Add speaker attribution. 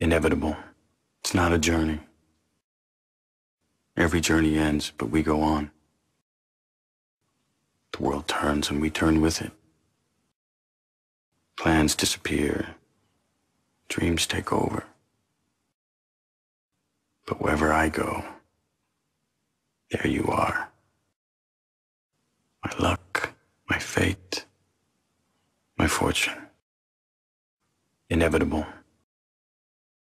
Speaker 1: Inevitable. It's not a journey. Every journey ends, but we go on. The world turns and we turn with it. Plans disappear. Dreams take over. But wherever I go, there you are. My luck, my fate, my fortune. Inevitable.